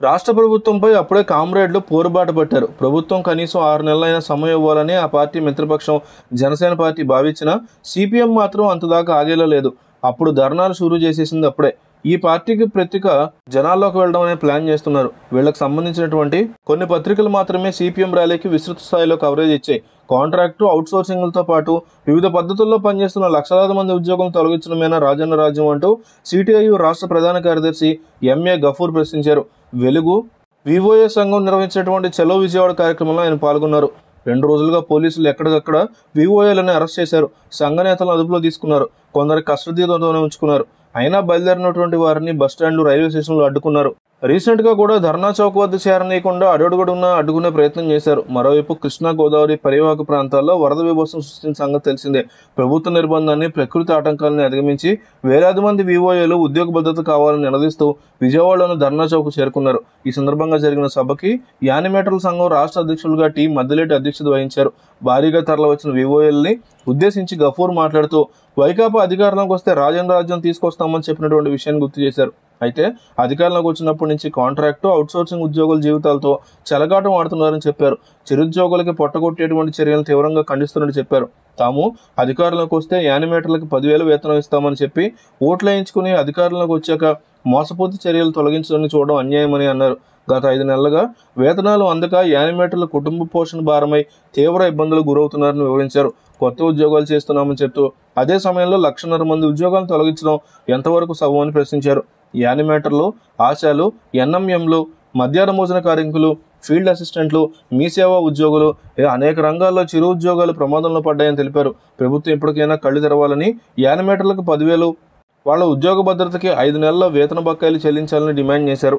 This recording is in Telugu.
రాష్ట్ర ప్రభుత్వంపై అప్పుడే కామ్రేడ్లు పోరుబాట పట్టారు. ప్రభుత్వం కనీసం ఆరు నెలలైన సమయం ఇవ్వాలని ఆ పార్టీ మిత్రపక్షం జనసేన పార్టీ భావించినా సిపిఎం మాత్రం అంతదాకా ఆగేలా లేదు. అప్పుడు ధర్నాలు షురూ చేసేసింది అప్పుడే. ఈ పార్టీకి ప్రత్యేక జనాల్లోకి వెళ్ళడం అనే ప్లాన్ చేస్తున్నారు. వీళ్ళకి సంబంధించినటువంటి కొన్ని పత్రికలు మాత్రమే సిపిఎం ర్యాలీకి విస్తృత స్థాయిలో కవరేజ్ ఇచ్చాయి. కాంట్రాక్టు అవుట్సోర్సింగ్లతో పాటు వివిధ పద్ధతుల్లో పనిచేస్తున్న లక్షలాది మంది ఉద్యోగం తొలగించడమేనా రాజన్న రాజ్యం అంటూ సిటిఐయు రాష్ట్ర ప్రధాన కార్యదర్శి ఎంఏ గఫూర్ ప్రశ్నించారు. వెలుగు వివోఏ సంఘం నిర్వహించినటువంటి చలో విజయవాడ కార్యక్రమంలో ఆయన పాల్గొన్నారు. రెండు రోజులుగా పోలీసులు ఎక్కడికక్కడ వివోఏలను అరెస్ట్ చేశారు. సంఘ నేతలను అదుపులో తీసుకున్నారు. కొందరు కస్టడీతోనే ఉంచుకున్నారు. అయినా బయలుదేరినటువంటి వారిని బస్టాండ్లు రైల్వే స్టేషన్లు అడ్డుకున్నారు. రీసెంట్గా కూడా ధర్నా చౌక్ వద్ద చేరనీయకుండా అడుగడుగున అడ్డుకునే ప్రయత్నం చేశారు. మరోవైపు కృష్ణా గోదావరి పరివాహక ప్రాంతాల్లో వరద విభోసం సృష్టించిన సంగతి తెలిసిందే. ప్రభుత్వ నిర్బంధాన్ని ప్రకృతి ఆటంకాలను అధిగమించి వేలాది మంది వివోఏలు ఉద్యోగ భద్రత కావాలని నిలదీస్తూ విజయవాడలోని ధర్నా చౌక్ చేరుకున్నారు. ఈ సందర్భంగా జరిగిన సభకి యానిమేటర్ల సంఘం రాష్ట్ర అధ్యక్షులుగా టీ మద్దిలేటి అధ్యక్షత వహించారు. భారీగా తరలివచ్చిన వివోఏల్ని ఉద్దేశించి గఫూర్ మాట్లాడుతూ వైకాపా అధికారంలోకి వస్తే రాజన్ రాజ్యం తీసుకొస్తామని చెప్పినటువంటి విషయాన్ని గుర్తు చేశారు. అయితే అధికారంలోకి వచ్చినప్పటి నుంచి కాంట్రాక్టు అవుట్సోర్సింగ్ ఉద్యోగుల జీవితాలతో చెలగాటం ఆడుతున్నారని చెప్పారు. చిరుద్యోగులకి పొట్టగొట్టేటువంటి చర్యలను తీవ్రంగా ఖండిస్తున్నట్టు చెప్పారు. తాము అధికారంలోకి వస్తే యానిమేటర్లకు పదివేలు వేతనం ఇస్తామని చెప్పి ఓట్లు వేయించుకుని అధికారంలోకి వచ్చాక మోసపూర్తి చర్యలు తొలగించడాన్ని చూడడం అన్యాయమని అన్నారు. గత ఐదు నెలలుగా వేతనాలు అందక యానిమేటర్ల కుటుంబ పోషణ భారమై తీవ్ర ఇబ్బందులు గురవుతున్నారని వివరించారు. కొత్త ఉద్యోగాలు చేస్తున్నామని చెప్తూ అదే సమయంలో లక్షన్నర మంది ఉద్యోగాలను తొలగించడం ఎంతవరకు సభమని ప్రశ్నించారు. యానిమేటర్లు ఆశాలు ఎన్ఎంఎంలు మధ్యాహ్న భోజన కార్మికులు ఫీల్డ్ అసిస్టెంట్లు మీ సేవా ఉద్యోగులు ఇలా అనేక రంగాల్లో చిరు ఉద్యోగాలు ప్రమాదంలో పడ్డాయని తెలిపారు. ప్రభుత్వం ఇప్పటికైనా కళ్ళు తెరవాలని యానిమేటర్లకు పదివేలు వాళ్ళ ఉద్యోగ భద్రతకి ఐదు నెలల వేతన బకాయిలు చెల్లించాలని డిమాండ్ చేశారు.